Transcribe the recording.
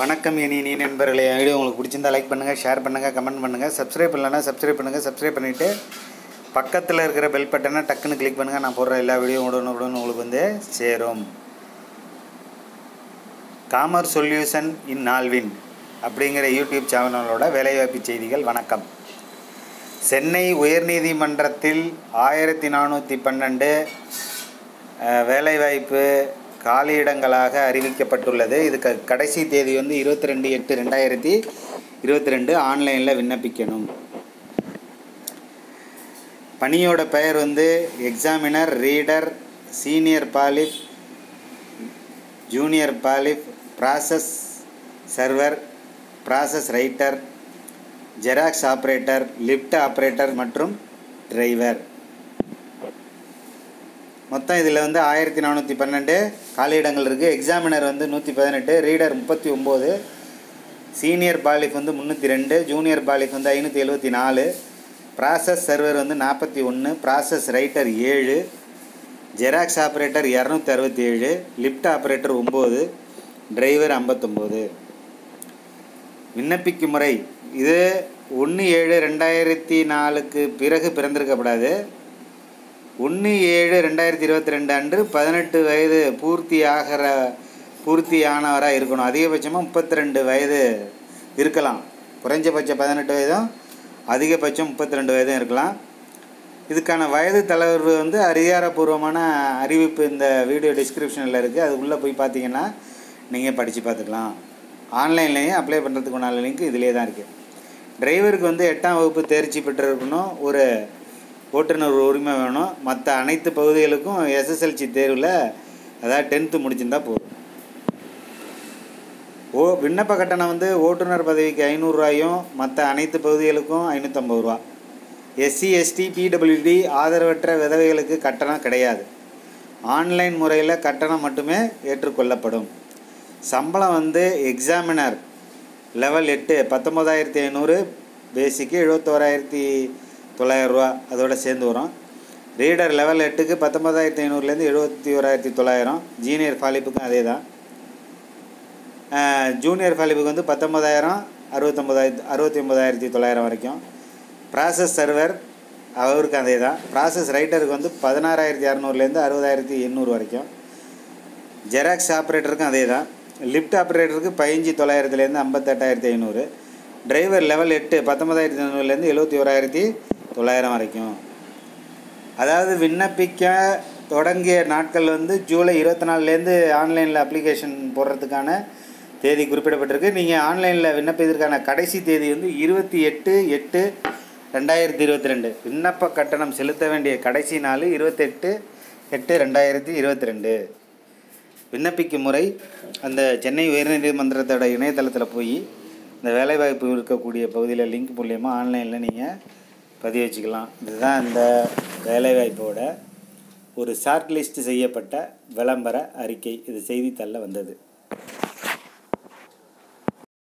வணக்கம் இனி நீ நண்பர்களே. வீடியோ உங்களுக்கு பிடிச்சிருந்தா லைக் பண்ணுங்கள் ஷேர் பண்ணுங்கள் கமெண்ட் பண்ணுங்கள் சப்ஸ்கிரைப் பண்ணலன்னா சப்ஸ்கிரைப் பண்ணுங்கள் சப்ஸ்கிரைப் பண்ணிவிட்டு பக்கத்தில் இருக்கிற பெல் பட்டனை டக்குன்னு கிளிக் பண்ணுங்கள் நான் போடுற எல்லா வீடியோ உடனுக்குடன் உங்களுக்கு வந்து சேரும். காமர் சொல்யூஷன் இன் நால்வின் அப்படிங்கிற யூடியூப் சேனலோட வேலைவாய்ப்பு செய்திகள். வணக்கம். சென்னை உயர்நீதிமன்றத்தில் ஆயிரத்தி நானூற்றி பன்னெண்டு வேலைவாய்ப்பு காலியிடங்களாக அறிவிக்கப்பட்டுள்ளது. இது க கடைசி தேதி வந்து இருபத்தி ரெண்டு எட்டு ரெண்டாயிரத்தி இருபத்தி ரெண்டு ஆன்லைனில் விண்ணப்பிக்கணும். பணியோட பெயர் வந்து examiner reader senior bailiff junior bailiff process server process writer xerox operator lift operator மற்றும் டிரைவர். மொத்தம் இதில் வந்து ஆயிரத்தி நானூற்றி பன்னெண்டு காலியிடங்கள் இருக்குது எக்ஸாமினர் வந்து நூற்றி பதினெட்டு ரீடர் முப்பத்தி ஒம்பது சீனியர் பாலிஃப் வந்து முந்நூற்றி ரெண்டு ஜூனியர் பாலிஃப் வந்து ஐநூற்றி எழுபத்தி நாலு ப்ராசஸ் சர்வர் வந்து நாற்பத்தி ஒன்று ப்ராசஸ் ரைட்டர் ஏழு ஜெராக்ஸ் ஆப்ரேட்டர் இரநூத்தி அறுபத்தி ஏழு லிஃப்ட் ஆப்ரேட்டர் ஒம்பது டிரைவர் ஐம்பத்தொம்போது விண்ணப்பிக்கும் முறை. இது ஒன்று ஏழு ரெண்டாயிரத்தி நாலுக்கு பிறகு பிறந்திருக்கப்படாது ஒன்று ஏழு ரெண்டாயிரத்தி இருபத்தி ரெண்டு அன்று பதினெட்டு வயது பூர்த்தி ஆகிற பூர்த்தியானவராக இருக்கணும். அதிகபட்சமாக முப்பத்தி ரெண்டு வயது இருக்கலாம். குறைஞ்சபட்சம் பதினெட்டு வயதும் அதிகபட்சம் முப்பத்தி ரெண்டு வயதும் இருக்கலாம். இதுக்கான வயது தளர்வு வந்து அதிகாரப்பூர்வமான அறிவிப்பு இந்த வீடியோ டிஸ்கிரிப்ஷனில் இருக்குது அது உள்ளே போய் பார்த்தீங்கன்னா நீங்கள் படித்து பார்த்துக்கலாம். ஆன்லைன்லேயும் அப்ளை பண்ணுறதுக்கு உண்டான லிங்க் இதிலே தான் இருக்குது டிரைவருக்கு வந்து எட்டாம் வகுப்பு தேர்ச்சி பெற்றிருக்கணும். ஒரு ஓட்டுநர் உரிமை வேணும். மற்ற அனைத்து பகுதிகளுக்கும் எஸ்எஸ்எல்சி தேர்வில் அதாவது டென்த்து முடிச்சிருந்தா போதும். ஓ விண்ணப்ப கட்டணம் வந்து ஓட்டுநர் பதவிக்கு ஐநூறுரூவாயும் மற்ற அனைத்து பகுதிகளுக்கும் ஐநூற்றம்பது ரூபா. எஸ்சி எஸ்டி பிடபிள்யூடி ஆதரவற்ற விதவைகளுக்கு கட்டணம் கிடையாது. ஆன்லைன் முறையில் கட்டணம் மட்டுமே ஏற்றுக்கொள்ளப்படும். சம்பளம் வந்து எக்ஸாமினர் லெவல் எட்டு பத்தொம்போதாயிரத்தி ஐநூறு பேசிக்கு எழுபத்தோராயிரத்தி தொள்ளாயிரரூவா அதோட சேர்ந்து வரும். ரீடர் லெவல் எட்டுக்கு பத்தொம்பதாயிரத்தி ஐநூறுலேருந்து எழுபத்தி ஓராயிரத்தி தொள்ளாயிரம். ஜீனியர் ஃபாலிப்புக்கும் அதே தான் ஜூனியர் ஃபாலிப்புக்கு வந்து பத்தொம்பதாயிரம் அறுபத்தொம்பதாயிரத்தி அறுபத்தி ஒம்பதாயிரத்தி தொள்ளாயிரம் வரைக்கும். ப்ராசஸ் சர்வர் அவருக்கு அதே தான் ப்ராசஸ் ரைட்டருக்கு வந்து பதினாறாயிரத்தி இரநூறுலேருந்து அறுபதாயிரத்தி எண்ணூறு வரைக்கும். ஜெராக்ஸ் ஆப்ரேட்டருக்கும் அதே தான் லிஃப்ட் ஆப்ரேட்டருக்கு பதினஞ்சு தொள்ளாயிரத்துலேருந்து ஐம்பத்தெட்டாயிரத்தி ஐநூறு. டிரைவர் லெவல் எட்டு பத்தொம்பதாயிரத்தி ஐநூறுலேருந்து எழுபத்தி ஓராயிரத்தி தொள்ளாயிரம் வரைக்கும். அதாவது விண்ணப்பிக்க தொடங்கிய நாட்கள் வந்து ஜூலை இருபத்தி நாலுலேருந்து ஆன்லைனில் அப்ளிகேஷன் போடுறதுக்கான தேதி குறிப்பிடப்பட்டிருக்கு. நீங்கள் ஆன்லைனில் விண்ணப்பிப்பதற்கான கடைசி தேதி வந்து இருபத்தி எட்டு எட்டு ரெண்டாயிரத்தி இருபத்தி ரெண்டு. விண்ணப்ப கட்டணம் செலுத்த வேண்டிய கடைசி நாள் இருபத்தெட்டு எட்டு ரெண்டாயிரத்தி இருபத்தி ரெண்டு. விண்ணப்பிக்கும் முறை அந்த சென்னை உயர்நீதிமன்றத்தோட இணையதளத்தில் போய் இந்த வேலைவாய்ப்பு இருக்கக்கூடிய பகுதியில் லிங்க் மூலியமாக ஆன்லைனில் நீங்கள் பதிவு வச்சுக்கலாம். இதுதான் இந்த வேலைவாய்ப்போட ஒரு ஷார்ட் லிஸ்ட் செய்யப்பட்ட விளம்பர அறிக்கை. இது செய்தித்தாளில் வந்தது.